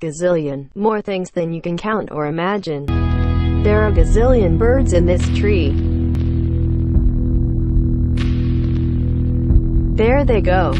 Gazillion. More things than you can count or imagine. There are gazillion birds in this tree. There they go.